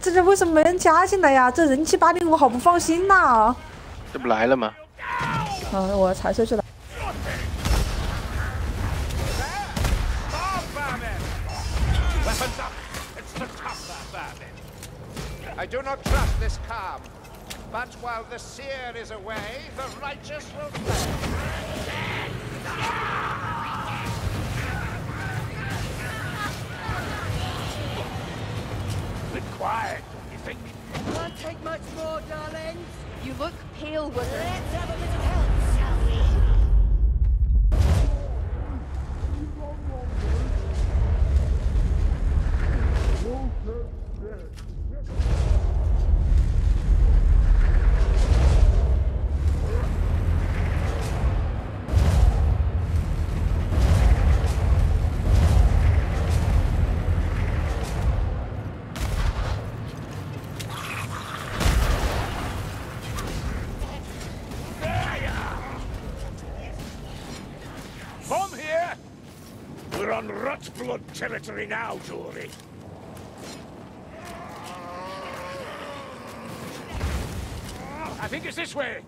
这这为什么没人加进来呀？这人气八零五，好不放心呐！这不来了吗？嗯，我踩出去了。I do not trust this calm. But while the seer is away, the righteous will rot blood territory now, Dory. I think it's this way.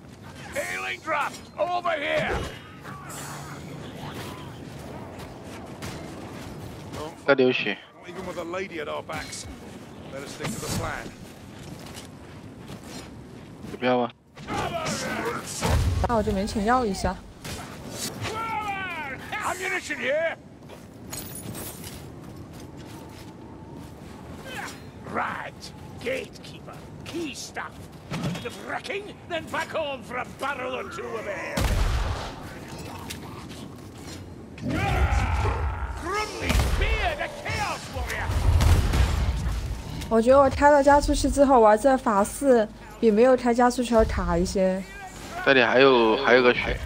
Healing draft over here. 在流血， Even with a lady at our backs, better stick to the plan. 有必要吗？那我就没请要一下。 Ammunition here. gatekeeper, key stuff. A bit of wrecking, then back home for a barrel or two of ale. Grumly spear, the chaos warrior. 我觉得我开了加速器之后，玩这法式比没有开加速器要卡一些。这里还有还有个血，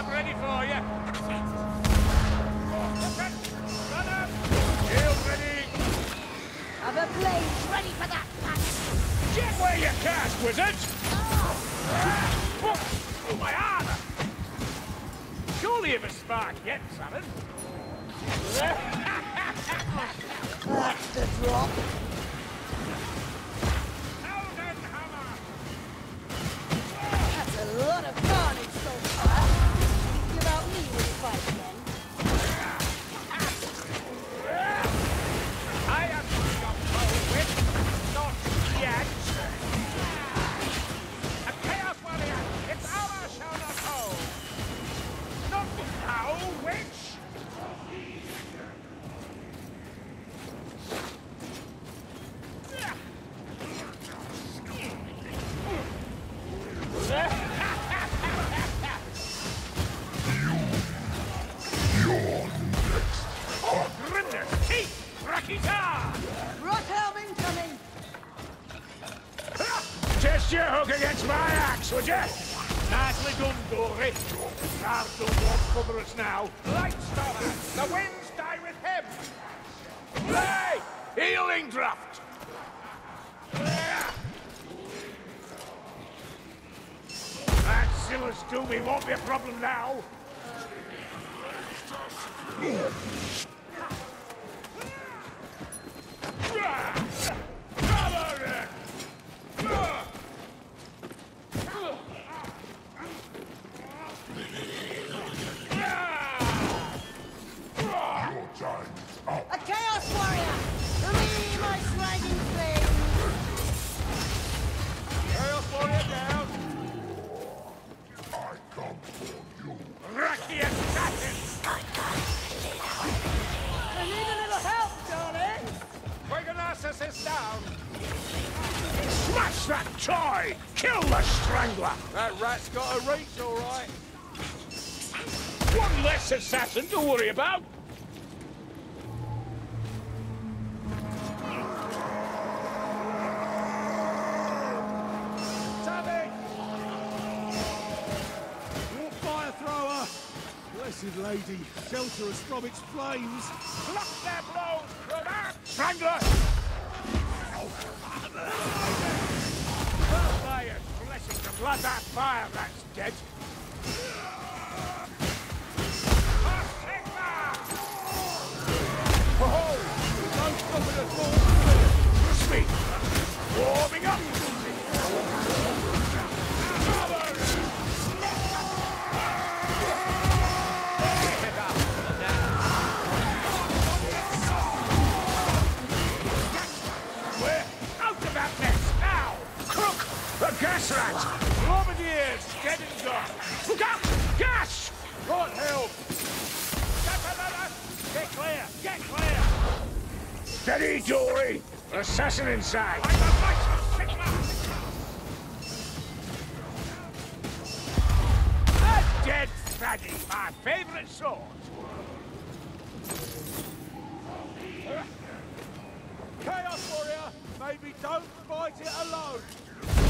I'm ready for you! Run up! Shield ready! Have a blaze ready for that punch! Get where you cast, wizard! Oh, my armor! Surely you've a spark yet, Salmon? That's the drop. Assassin to worry about. Your fire thrower! Blessed lady, shelter us from its flames! Block their blows, Kruber! Strangler! By a blessing to blood that fire rat's dead. Me. Warming up. We're out of that now! Crook! The gas rat! Bombardiers! Get in done! Look out! Gas! Right help! Get clear! Get clear! Steady, Dory! Assassin inside! A dead fatty, my favorite sword! Chaos Warrior, maybe don't fight it alone!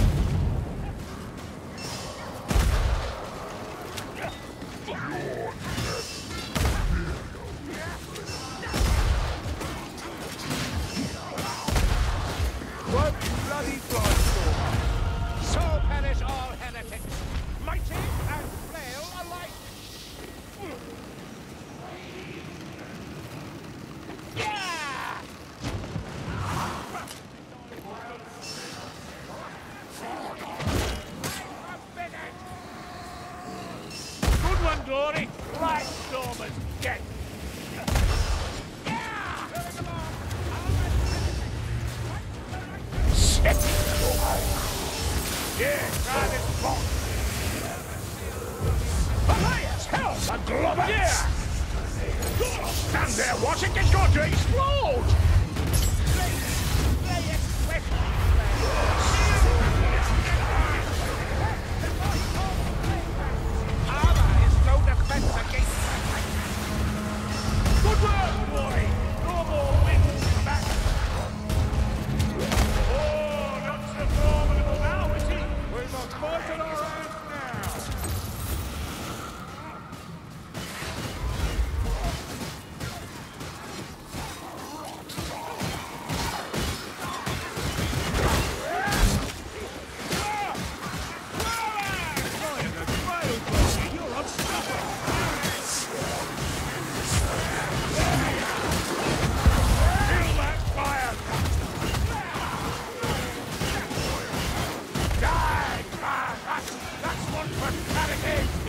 Yeah! Stand there, watch it get going to explode!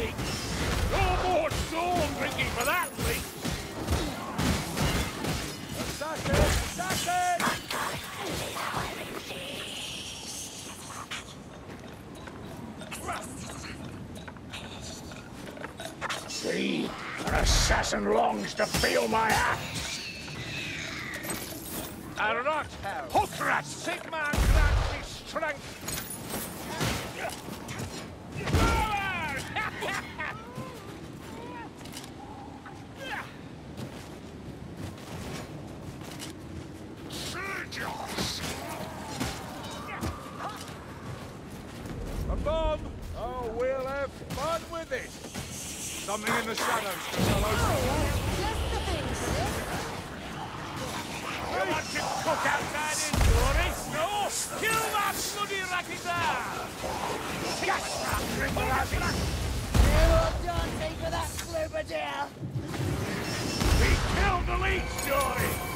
Carrigade's No more storm drinking for that, please! Assassin! Assassin! See, an assassin longs to feel my axe! A rot hell! Hook rat! Sigmar grant me strength! dancing for that flubber dear! We killed the leech, surely!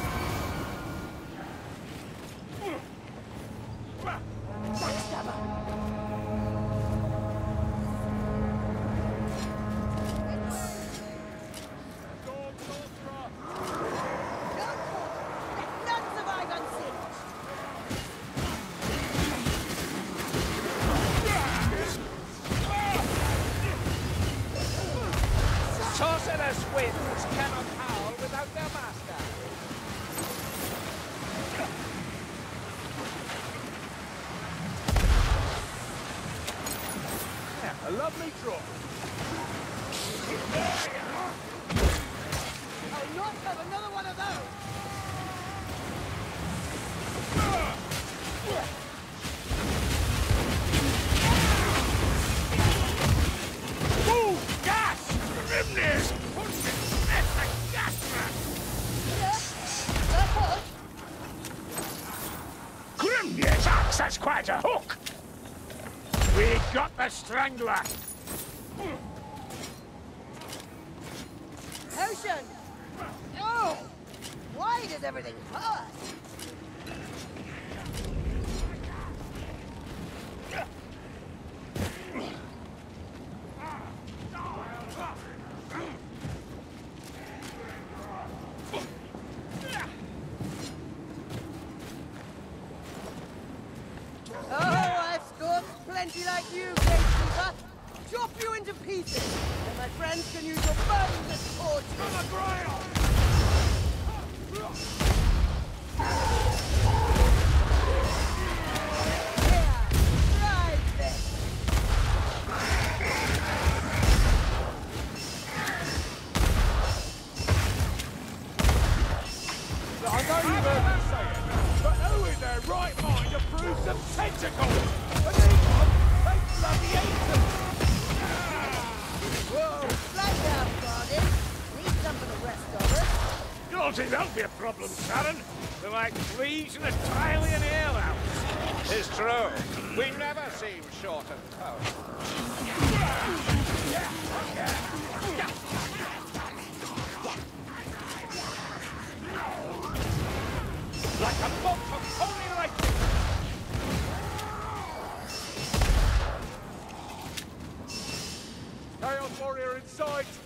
Strangler! Plenty like you, gatekeeper! Chop you into pieces, and my friends can use your bones as torches! Here, try this! I know you've heard me say it, but who in their right mind approves of tentacles? And these ones, they bloody hate them! Whoa, slow down, Guardian. Need some for the rest of us. Don't think that'll be a problem, Sharon. They're like fleas in a Tilean alehouse. It's true. We never seem short of power. Like a sight!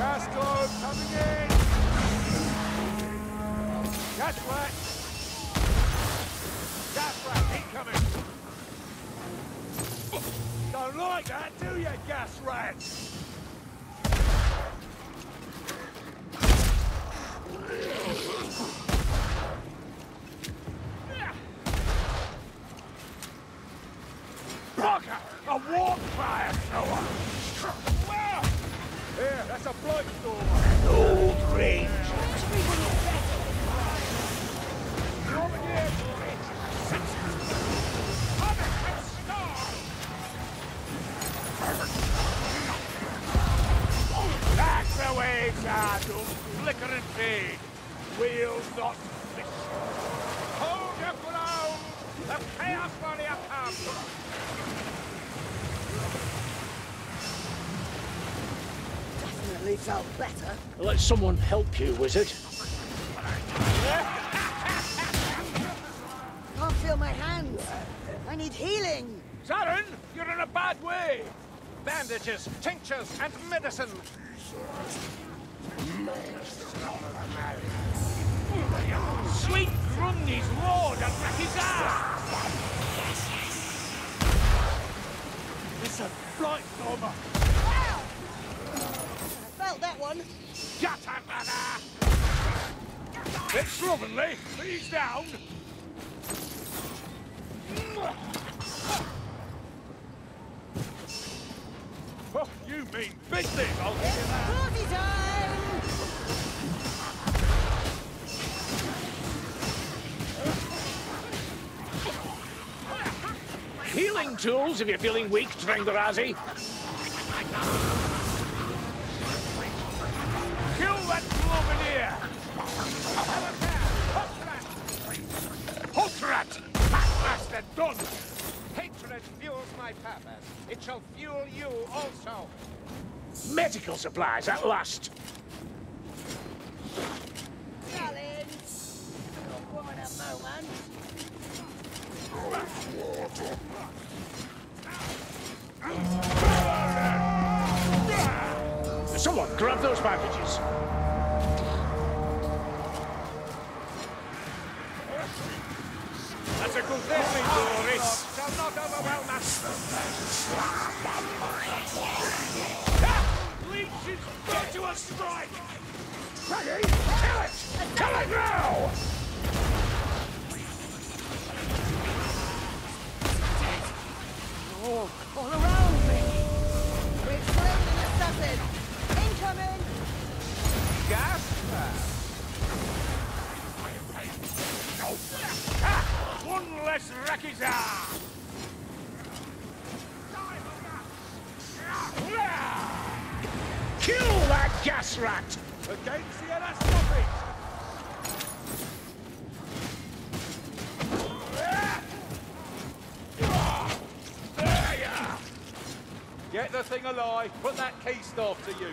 Gas clone coming in! Gas rat incoming! Don't like that, do you, gas rats? Bugger! A warp fire thrower! That's a blight stormer! Old again! That's the way, Sergeant! Flicker and fade! We'll not miss! Hold your ground! The Chaos Warrior comes! Definitely felt better. Let someone help you, wizard. Can't feel my hands. I need healing. Saren, you're in a bad way! Bandages, tinctures, and medicine. Sweet Grundy's lord and Raki's ass! That's a flight bomber. Ow! I felt that one. Gatamana! Bit slovenly, he's down. Oh, you mean business, I'll give you that. Party time! Healing tools if you're feeling weak, Drengarazi. Bastard done! Hatred fuels my purpose. It shall fuel you also. Medical supplies at last. Darling! Not woman a moment. Someone grab those packages. Good thing, Doris. Shall not overwhelm us. Leeches, get to strike! Maggie, kill it! Kill it now! Thing alive. Put that key staff to use.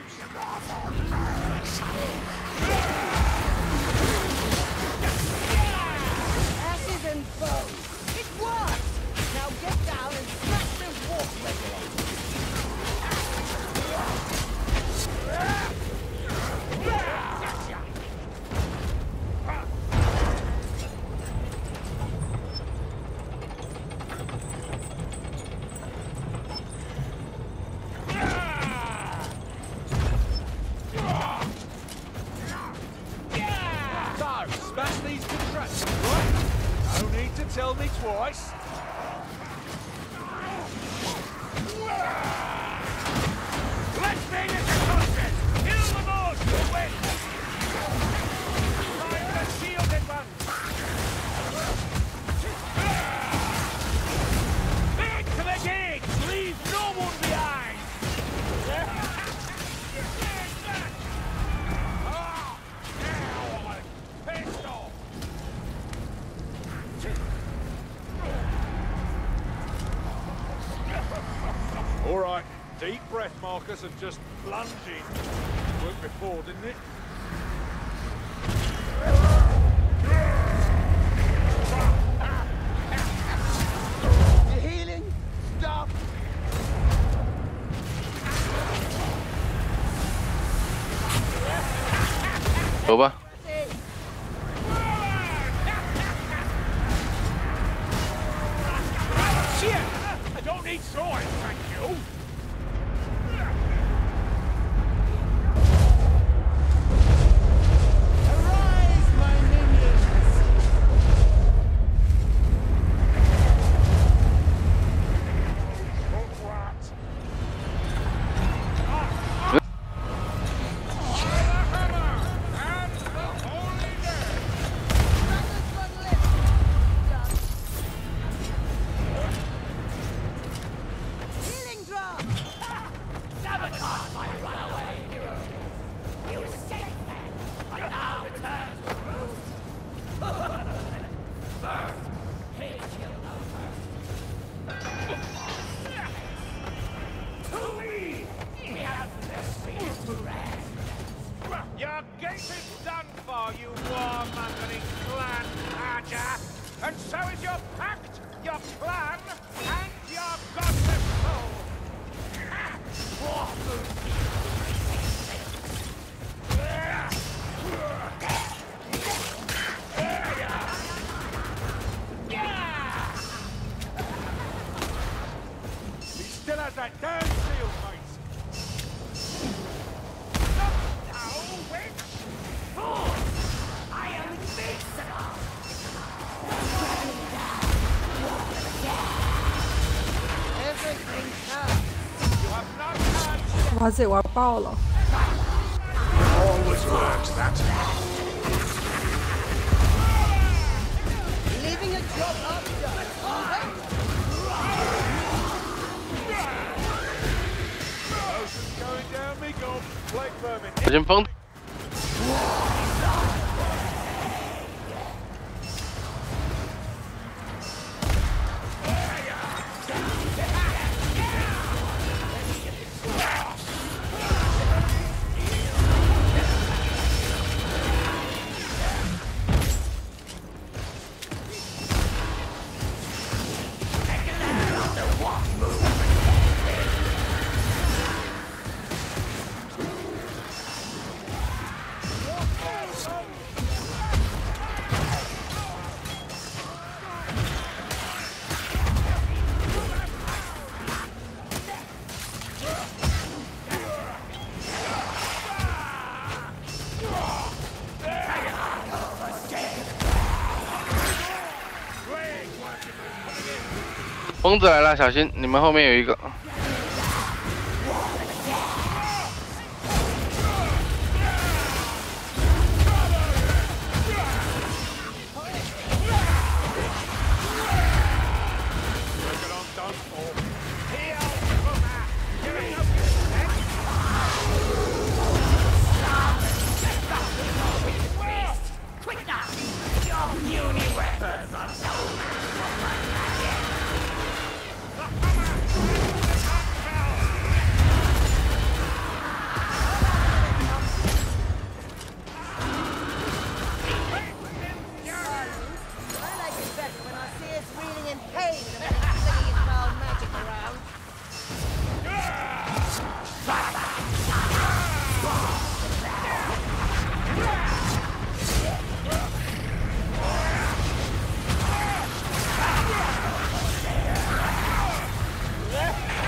Breath, Markus, and just plunge in. Worked before, didn't it? that damn shield, mate! Thou witch! Fool! I am invincible! Everything hurts! You have not had... 哇塞，玩爆了！Always works that 我先封公。子来了，小心！你们后面有一个。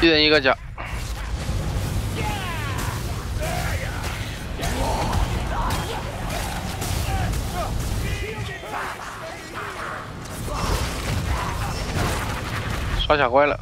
人一个角。刷小怪了，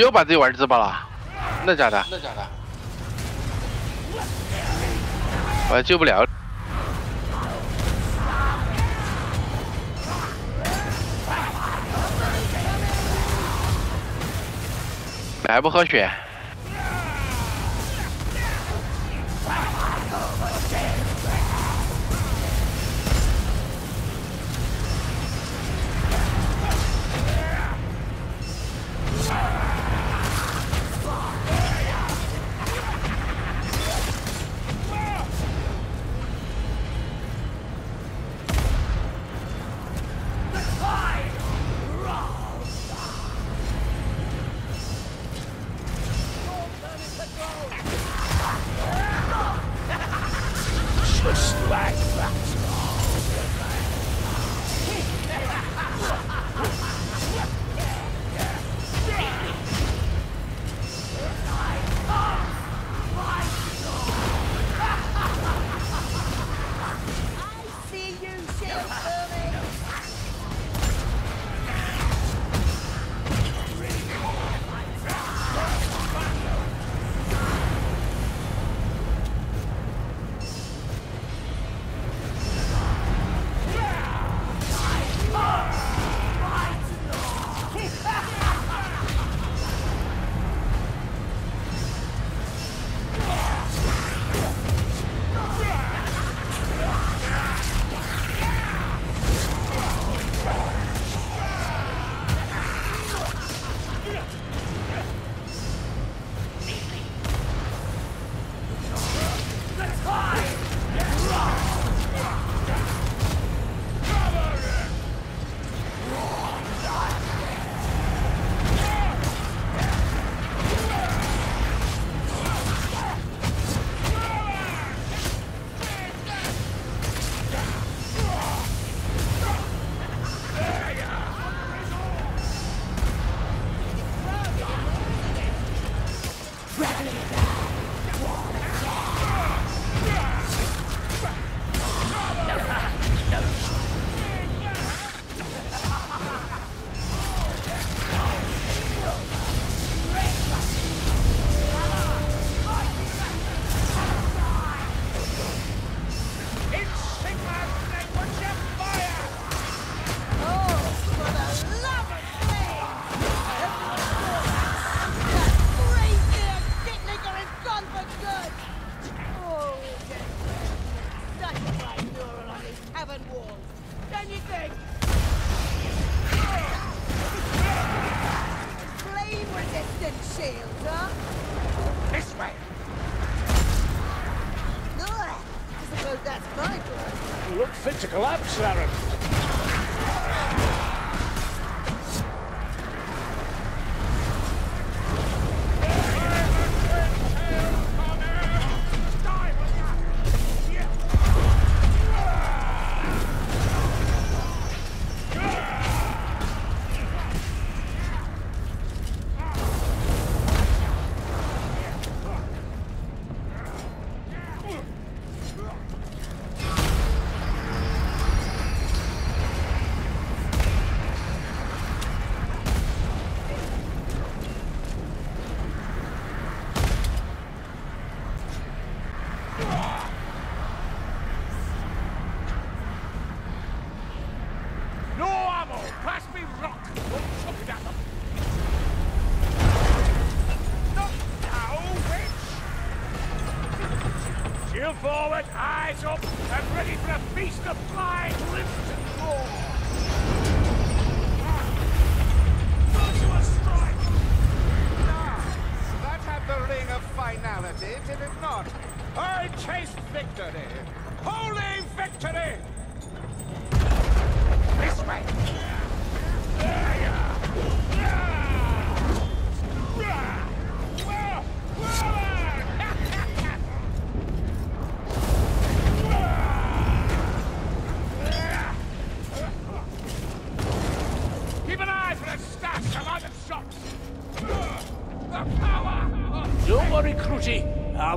又把自己玩自爆了，那假的？那假的？我还救不了。来不喝血？the slack.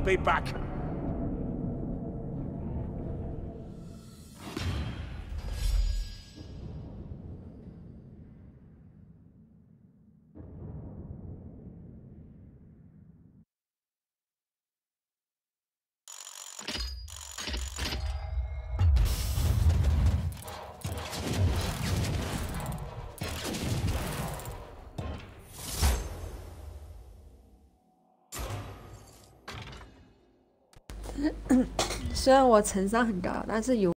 be back. 虽然我情商很高但是有